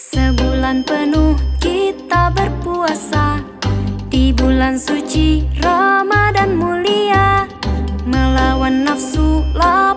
Sebulan penuh kita berpuasa Di bulan suci Ramadhan mulia Melawan nafsu lah